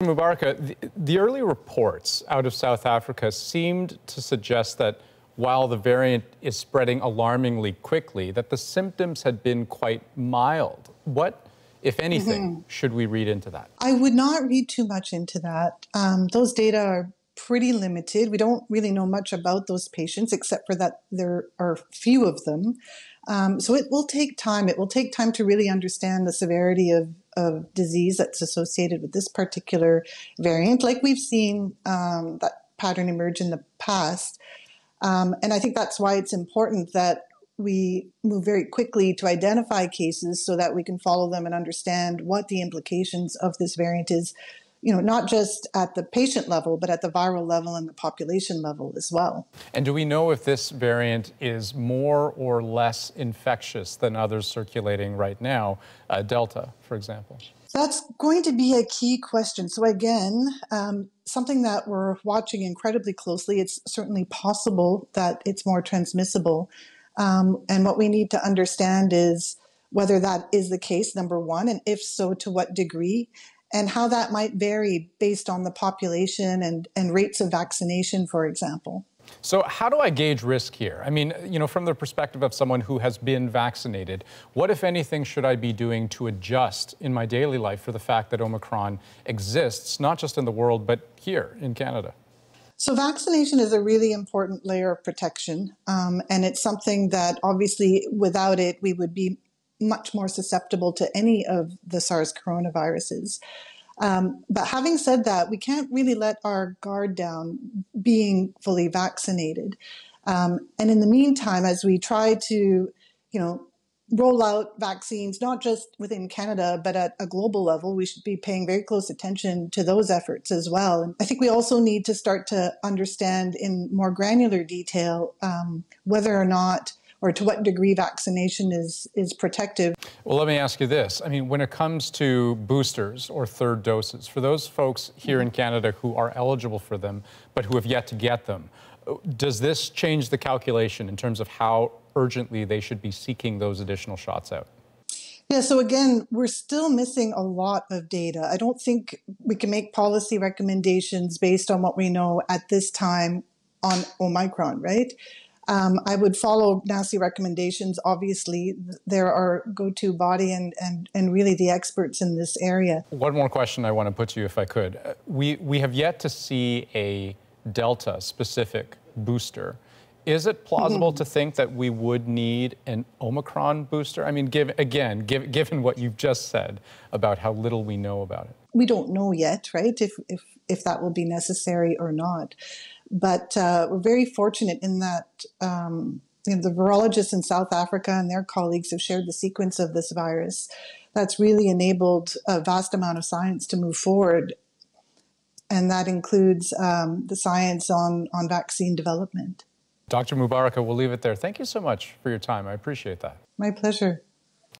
Mubareka, the, the, early reports out of South Africa seemed to suggest that while the variant is spreading alarmingly quickly, that the symptoms had been quite mild. What, if anything, mm -hmm. should we read into that? I would not read too much into that. Um, those data are pretty limited. We don't really know much about those patients, except for that there are few of them. Um, so it will take time. It will take time to really understand the severity of of disease that's associated with this particular variant, like we've seen um, that pattern emerge in the past. Um, and I think that's why it's important that we move very quickly to identify cases so that we can follow them and understand what the implications of this variant is you know, not just at the patient level, but at the viral level and the population level as well. And do we know if this variant is more or less infectious than others circulating right now, uh, Delta, for example? That's going to be a key question. So, again, um, something that we're watching incredibly closely. It's certainly possible that it's more transmissible. Um, and what we need to understand is whether that is the case, number one, and if so, to what degree and how that might vary based on the population and, and rates of vaccination, for example. So, how do I gauge risk here? I mean, you know, from the perspective of someone who has been vaccinated, what, if anything, should I be doing to adjust in my daily life for the fact that Omicron exists, not just in the world, but here in Canada? So, vaccination is a really important layer of protection. Um, and it's something that obviously without it, we would be much more susceptible to any of the SARS coronaviruses. Um, but having said that, we can't really let our guard down being fully vaccinated. Um, and in the meantime, as we try to, you know, roll out vaccines, not just within Canada, but at a global level, we should be paying very close attention to those efforts as well. And I think we also need to start to understand in more granular detail um, whether or not or to what degree vaccination is, is protective. Well, let me ask you this. I mean, when it comes to boosters or third doses, for those folks here in Canada who are eligible for them, but who have yet to get them, does this change the calculation in terms of how urgently they should be seeking those additional shots out? Yeah, so again, we're still missing a lot of data. I don't think we can make policy recommendations based on what we know at this time on Omicron, right? Um, I would follow NACI recommendations. Obviously, there are go-to body and, and, and really the experts in this area. One more question I want to put to you, if I could. Uh, we, we have yet to see a Delta-specific booster. Is it plausible mm-hmm. to think that we would need an Omicron booster? I mean, give, again, give, given what you've just said about how little we know about it. We don't know yet, right, if, if, if that will be necessary or not. But uh, we're very fortunate in that um, you know, the virologists in South Africa and their colleagues have shared the sequence of this virus. That's really enabled a vast amount of science to move forward. And that includes um, the science on, on vaccine development. Dr. Mubareka, we'll leave it there. Thank you so much for your time. I appreciate that. My pleasure.